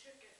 chicken.